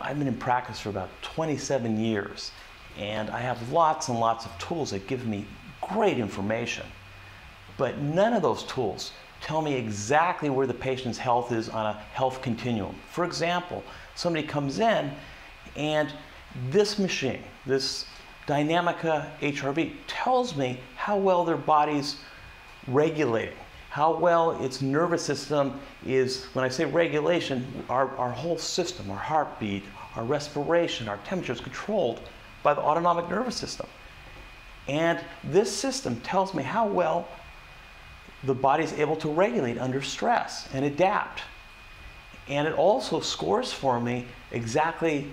I've been in practice for about 27 years, and I have lots and lots of tools that give me great information. But none of those tools tell me exactly where the patient's health is on a health continuum. For example, somebody comes in and this machine, this Dinamika HRV, tells me how well their body's regulating, how well its nervous system is, when I say regulation, our, our whole system, our heartbeat, our respiration, our temperature is controlled by the autonomic nervous system. And this system tells me how well the body is able to regulate under stress and adapt. And it also scores for me exactly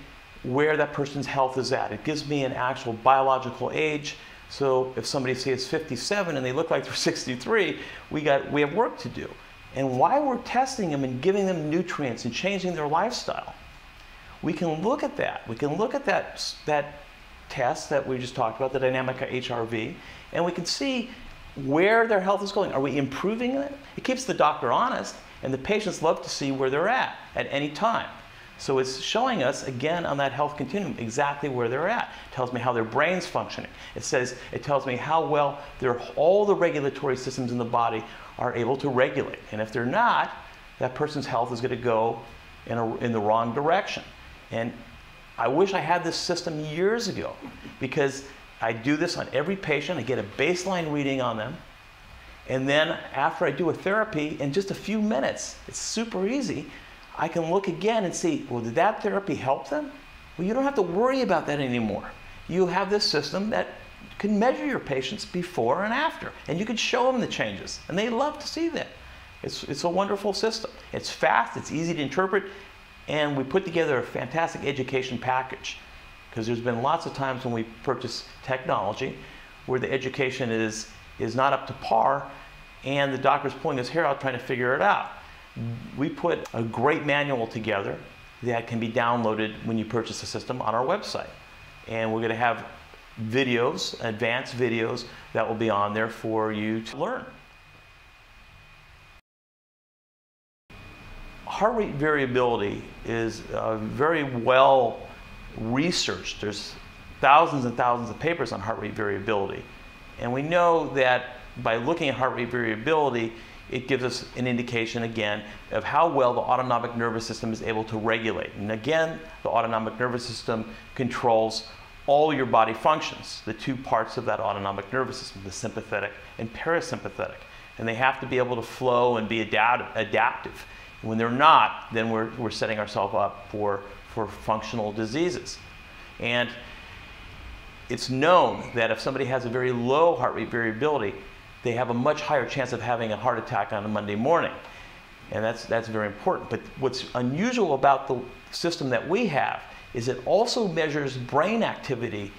where that person's health is at. It gives me an actual biological age. So if somebody says 57 and they look like they're 63, we, got, we have work to do. And while we're testing them and giving them nutrients and changing their lifestyle, we can look at that. We can look at that, that test that we just talked about, the Dinamika HRV, and we can see where their health is going. Are we improving it? It keeps the doctor honest, and the patients love to see where they're at at any time. So it's showing us again on that health continuum exactly where they're at. It tells me how their brain's functioning. It says it tells me how well all the regulatory systems in the body are able to regulate. And if they're not, that person's health is going to go in, a, in the wrong direction. And I wish I had this system years ago because I do this on every patient. I get a baseline reading on them. And then after I do a therapy, in just a few minutes, it's super easy, I can look again and see, well, did that therapy help them? Well, you don't have to worry about that anymore. You have this system that can measure your patients before and after, and you can show them the changes, and they love to see that. It's, it's a wonderful system. It's fast, it's easy to interpret, and we put together a fantastic education package because there's been lots of times when we purchase technology where the education is, is not up to par and the doctor's pulling his hair out trying to figure it out. We put a great manual together that can be downloaded when you purchase the system on our website. And we're going to have videos, advanced videos, that will be on there for you to learn. Heart rate variability is uh, very well researched. There's thousands and thousands of papers on heart rate variability. And we know that by looking at heart rate variability, it gives us an indication again of how well the autonomic nervous system is able to regulate. And again, the autonomic nervous system controls all your body functions, the two parts of that autonomic nervous system, the sympathetic and parasympathetic. And they have to be able to flow and be adapt adaptive. And when they're not, then we're, we're setting ourselves up for for functional diseases. And it's known that if somebody has a very low heart rate variability, they have a much higher chance of having a heart attack on a Monday morning. And that's, that's very important. But what's unusual about the system that we have is it also measures brain activity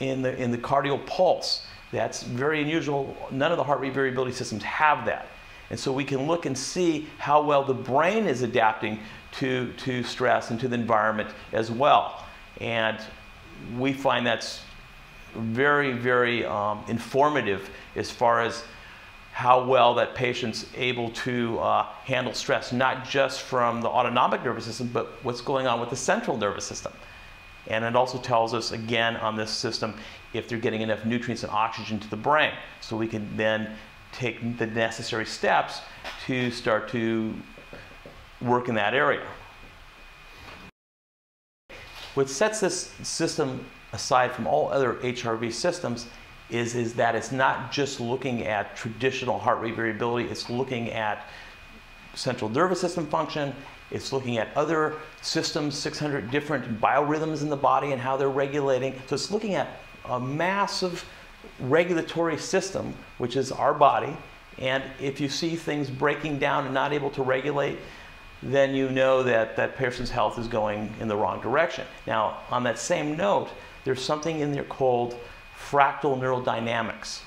in the, in the cardial pulse. That's very unusual. None of the heart rate variability systems have that. And so we can look and see how well the brain is adapting to, to stress and to the environment as well. And we find that's very, very um, informative as far as how well that patient's able to uh, handle stress, not just from the autonomic nervous system, but what's going on with the central nervous system. And it also tells us, again, on this system, if they're getting enough nutrients and oxygen to the brain. So we can then take the necessary steps to start to work in that area. What sets this system aside from all other HRV systems is, is that it's not just looking at traditional heart rate variability, it's looking at central nervous system function, it's looking at other systems, 600 different biorhythms in the body and how they're regulating. So it's looking at a massive regulatory system, which is our body. And if you see things breaking down and not able to regulate, then you know that that person's health is going in the wrong direction. Now, on that same note, there's something in there called fractal neurodynamics.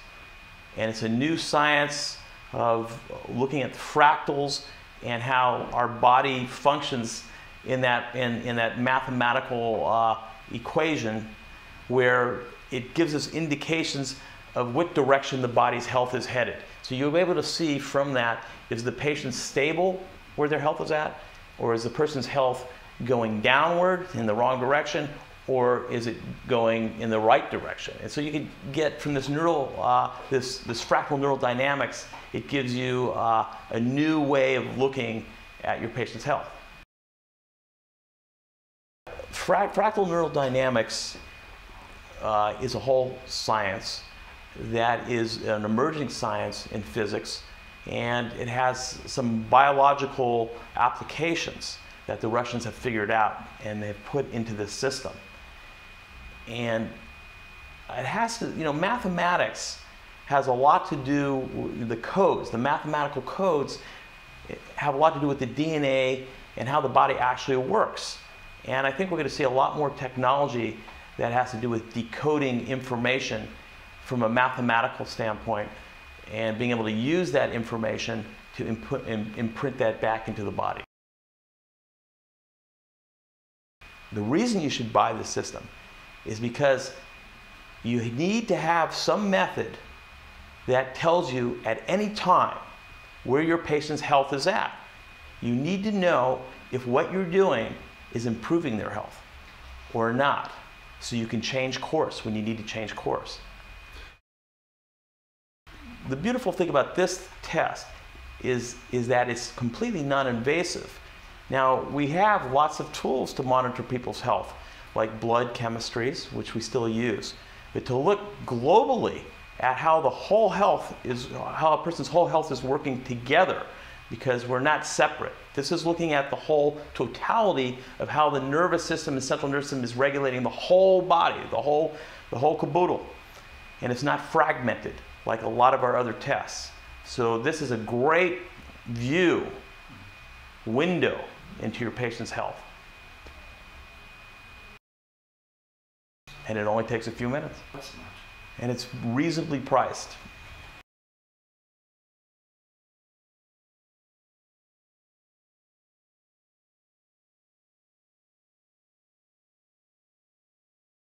And it's a new science of looking at fractals and how our body functions in that, in, in that mathematical uh, equation where it gives us indications of what direction the body's health is headed. So you'll be able to see from that is the patient stable where their health is at, or is the person's health going downward in the wrong direction or is it going in the right direction? And so you can get from this neural, uh, this, this fractal neural dynamics, it gives you uh, a new way of looking at your patient's health. Fra fractal neural dynamics uh, is a whole science that is an emerging science in physics, and it has some biological applications that the Russians have figured out and they've put into this system. And it has to, you know, mathematics has a lot to do with the codes, the mathematical codes eh, have a lot to do with the DNA and how the body actually works. And I think we're going to see a lot more technology that has to do with decoding information from a mathematical standpoint and being able to use that information to input, imprint that back into the body. The reason you should buy the system is because you need to have some method that tells you at any time where your patient's health is at. You need to know if what you're doing is improving their health or not so you can change course when you need to change course. The beautiful thing about this test is, is that it's completely non-invasive. Now, we have lots of tools to monitor people's health, like blood chemistries, which we still use. But to look globally at how the whole health is, how a person's whole health is working together, because we're not separate. This is looking at the whole totality of how the nervous system and central nervous system is regulating the whole body, the whole, the whole caboodle. And it's not fragmented like a lot of our other tests. So this is a great view, window into your patient's health. And it only takes a few minutes. And it's reasonably priced.